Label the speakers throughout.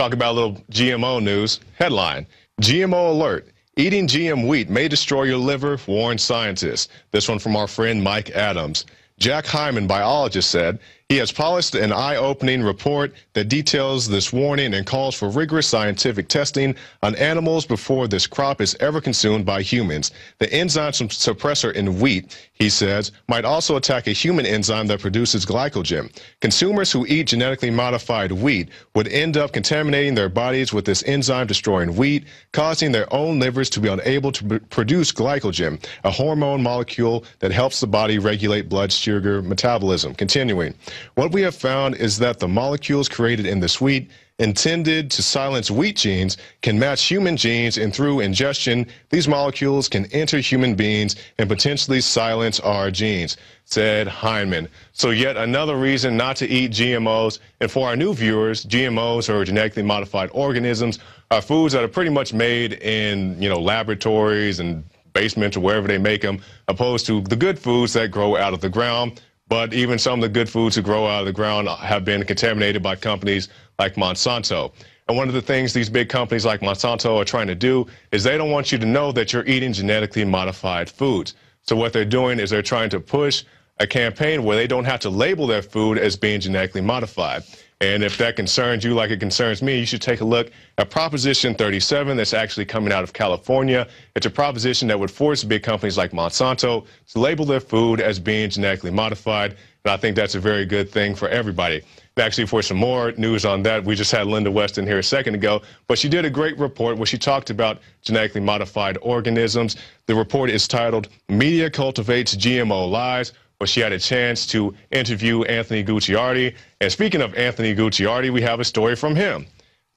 Speaker 1: Talk about a little GMO news. Headline GMO alert. Eating GM wheat may destroy your liver, warn scientists. This one from our friend Mike Adams. Jack Heinemann, biologist, said he has polished an eye-opening report that details this warning and calls for rigorous scientific testing on animals before this crop is ever consumed by humans. The enzyme suppressor in wheat, he says, might also attack a human enzyme that produces glycogen. Consumers who eat genetically modified wheat would end up contaminating their bodies with this enzyme-destroying wheat, causing their own livers to be unable to produce glycogen, a hormone molecule that helps the body regulate blood sugar metabolism. Continuing. What we have found is that the molecules created in this wheat intended to silence wheat genes can match human genes, and through ingestion, these molecules can enter human beings and potentially silence our genes, said Heinemann. So yet another reason not to eat GMOs. And for our new viewers, GMOs or genetically modified organisms are foods that are pretty much made in, you know, laboratories and basements or wherever they make them, opposed to the good foods that grow out of the ground but even some of the good foods that grow out of the ground have been contaminated by companies like Monsanto. And one of the things these big companies like Monsanto are trying to do is they don't want you to know that you're eating genetically modified foods. So what they're doing is they're trying to push a campaign where they don't have to label their food as being genetically modified. And if that concerns you like it concerns me, you should take a look at Proposition 37 that's actually coming out of California. It's a proposition that would force big companies like Monsanto to label their food as being genetically modified. And I think that's a very good thing for everybody. Actually, for some more news on that, we just had Linda Weston here a second ago, but she did a great report where she talked about genetically modified organisms. The report is titled Media Cultivates GMO Lies where she had a chance to interview Anthony Gucciardi. And speaking of Anthony Gucciardi, we have a story from him.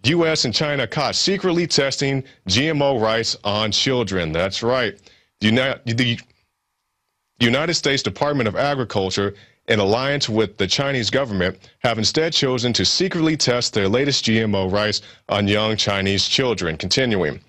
Speaker 1: U.S. and China caught secretly testing GMO rice on children. That's right. The United States Department of Agriculture, in alliance with the Chinese government, have instead chosen to secretly test their latest GMO rice on young Chinese children. Continuing.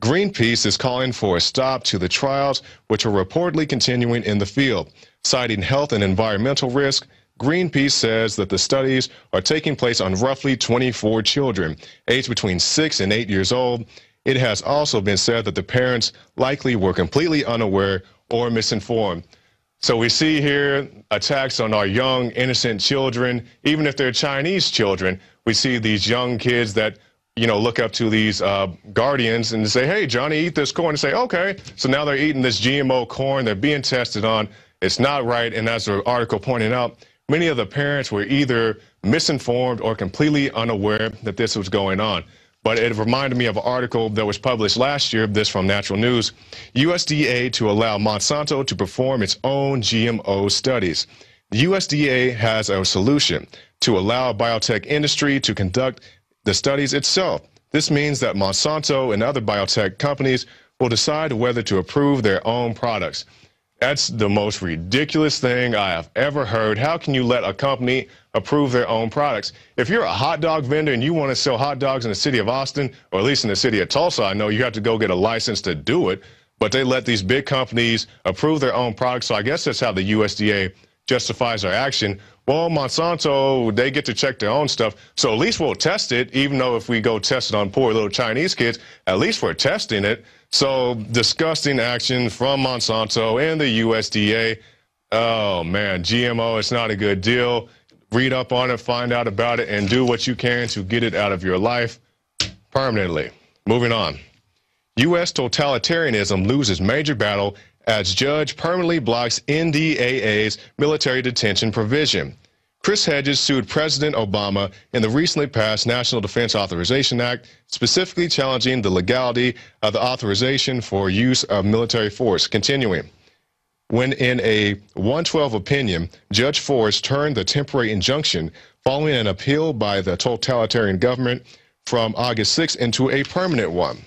Speaker 1: Greenpeace is calling for a stop to the trials, which are reportedly continuing in the field. Citing health and environmental risk, Greenpeace says that the studies are taking place on roughly 24 children, aged between 6 and 8 years old. It has also been said that the parents likely were completely unaware or misinformed. So we see here attacks on our young, innocent children, even if they're Chinese children. We see these young kids that you know, look up to these uh, guardians and say, hey, Johnny, eat this corn, and say, okay. So now they're eating this GMO corn. They're being tested on. It's not right. And as the article pointed out, many of the parents were either misinformed or completely unaware that this was going on. But it reminded me of an article that was published last year, this from Natural News, USDA to allow Monsanto to perform its own GMO studies. USDA has a solution to allow biotech industry to conduct the studies itself. This means that Monsanto and other biotech companies will decide whether to approve their own products. That's the most ridiculous thing I have ever heard. How can you let a company approve their own products? If you're a hot dog vendor and you want to sell hot dogs in the city of Austin, or at least in the city of Tulsa, I know you have to go get a license to do it, but they let these big companies approve their own products. So I guess that's how the USDA justifies our action. Well, Monsanto, they get to check their own stuff. So at least we'll test it, even though if we go test it on poor little Chinese kids, at least we're testing it. So disgusting action from Monsanto and the USDA. Oh, man, GMO, it's not a good deal. Read up on it, find out about it, and do what you can to get it out of your life permanently. Moving on. U.S. totalitarianism loses major battle as judge permanently blocks NDAA's military detention provision. Chris Hedges sued President Obama in the recently passed National Defense Authorization Act, specifically challenging the legality of the authorization for use of military force. Continuing. When in a 112 opinion, Judge Forrest turned the temporary injunction following an appeal by the totalitarian government from August 6 into a permanent one.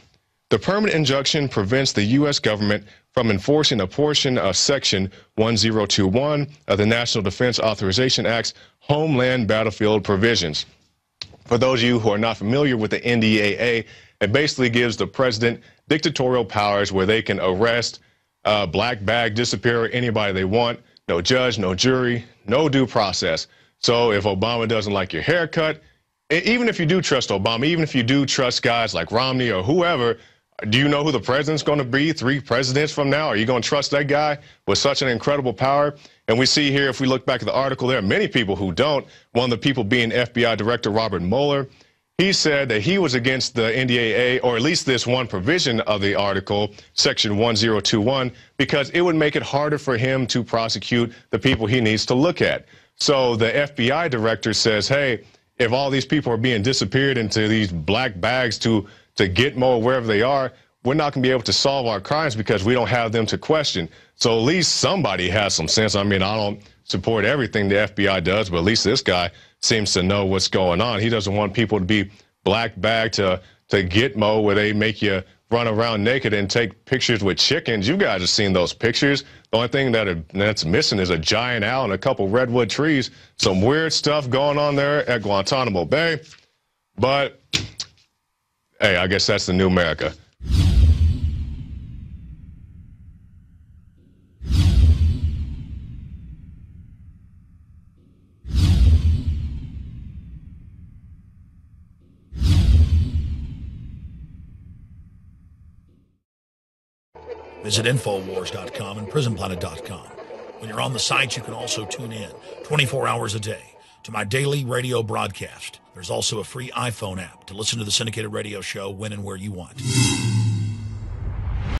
Speaker 1: The permanent injunction prevents the U.S. government from enforcing a portion of Section 1021 of the National Defense Authorization Act's Homeland Battlefield provisions. For those of you who are not familiar with the NDAA, it basically gives the president dictatorial powers where they can arrest, uh, black bag, disappear anybody they want, no judge, no jury, no due process. So if Obama doesn't like your haircut, even if you do trust Obama, even if you do trust guys like Romney or whoever, do you know who the president's going to be three presidents from now? Are you going to trust that guy with such an incredible power? And we see here, if we look back at the article, there are many people who don't. One of the people being FBI Director Robert Mueller. He said that he was against the NDAA, or at least this one provision of the article, Section 1021, because it would make it harder for him to prosecute the people he needs to look at. So the FBI director says, hey, if all these people are being disappeared into these black bags to to Gitmo wherever they are, we're not going to be able to solve our crimes because we don't have them to question. So at least somebody has some sense. I mean, I don't support everything the FBI does, but at least this guy seems to know what's going on. He doesn't want people to be black bag to to Gitmo where they make you run around naked and take pictures with chickens. You guys have seen those pictures. The only thing that are, that's missing is a giant owl and a couple redwood trees. Some weird stuff going on there at Guantanamo Bay. But hey, I guess that's the new America.
Speaker 2: Visit Infowars.com and PrisonPlanet.com. When you're on the site, you can also tune in 24 hours a day to my daily radio broadcast. There's also a free iPhone app to listen to the syndicated radio show when and where you want.